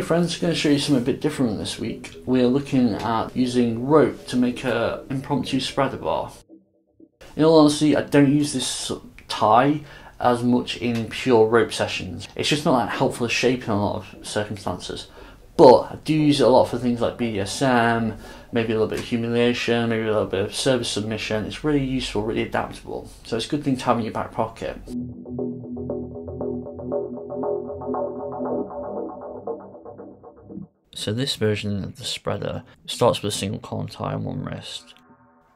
Hey friends, I'm going to show you something a bit different this week. We're looking at using rope to make an impromptu spreader bar. In all honesty, I don't use this tie as much in pure rope sessions. It's just not that helpful a shape in a lot of circumstances. But I do use it a lot for things like BDSM, maybe a little bit of humiliation, maybe a little bit of service submission. It's really useful, really adaptable. So it's a good thing to have in your back pocket. So this version of the spreader starts with a single column tie on one wrist.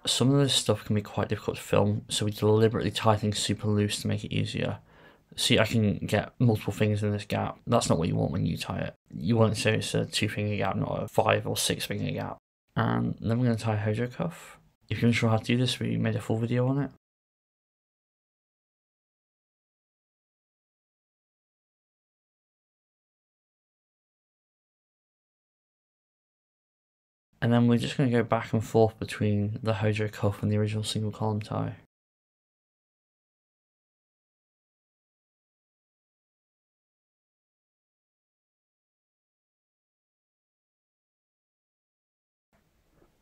Some of this stuff can be quite difficult to film, so we deliberately tie things super loose to make it easier. See, I can get multiple fingers in this gap. That's not what you want when you tie it. You want it so it's a two finger gap, not a five or six finger gap. And then we're going to tie a Hojo cuff. If you're unsure how to do this, we made a full video on it. And then we're just going to go back and forth between the Hojo cuff and the original single column tie.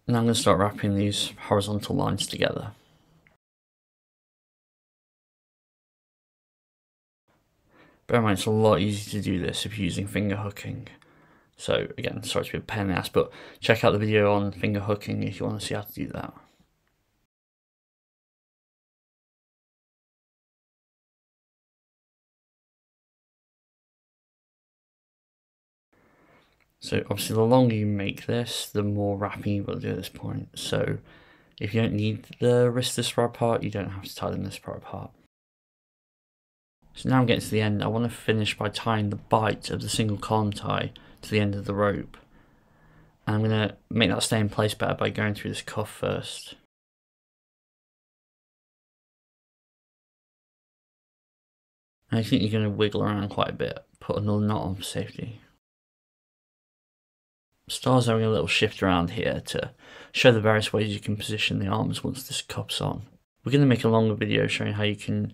Now I'm going to start wrapping these horizontal lines together. Bear in mind it's a lot easier to do this if you're using finger hooking. So again, sorry to be a pain in the ass, but check out the video on finger hooking if you want to see how to do that. So obviously the longer you make this, the more wrapping you will do at this point. So if you don't need the wrist this far apart, you don't have to tie them this far apart. So now I'm getting to the end, I want to finish by tying the bight of the single column tie to the end of the rope. And I'm going to make that stay in place better by going through this cuff first. I think you're going to wiggle around quite a bit, put another knot on for safety. Star's are having a little shift around here to show the various ways you can position the arms once this cuff's on. We're going to make a longer video showing how you can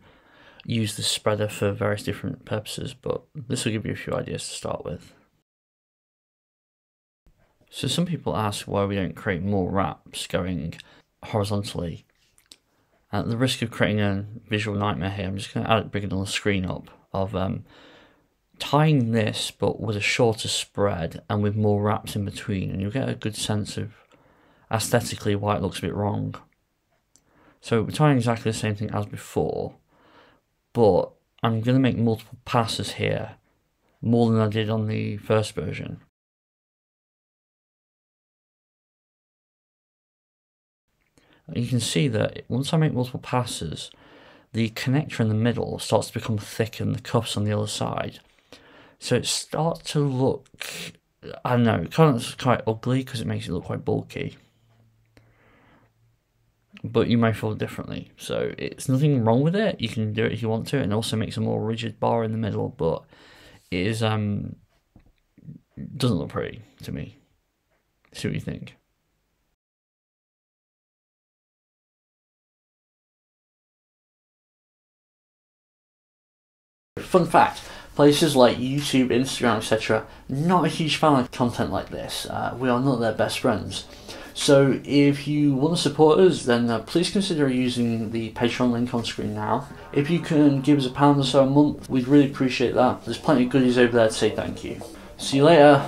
use the spreader for various different purposes, but this will give you a few ideas to start with. So some people ask why we don't create more wraps going horizontally. At the risk of creating a visual nightmare here, I'm just going to add it bring the screen up of um, tying this but with a shorter spread and with more wraps in between and you'll get a good sense of aesthetically why it looks a bit wrong. So we're tying exactly the same thing as before, but I'm going to make multiple passes here, more than I did on the first version. you can see that once I make multiple passes, the connector in the middle starts to become thick and the cuffs on the other side. So it starts to look, I don't know, it kind of quite ugly because it makes it look quite bulky. But you may feel differently. So it's nothing wrong with it. You can do it if you want to. And also makes a more rigid bar in the middle. But it is, um, doesn't look pretty to me. See what you think. Fun fact, places like YouTube, Instagram, etc., not a huge fan of content like this. Uh, we are not their best friends. So if you want to support us, then uh, please consider using the Patreon link on screen now. If you can give us a pound or so a month, we'd really appreciate that. There's plenty of goodies over there to say thank you. See you later.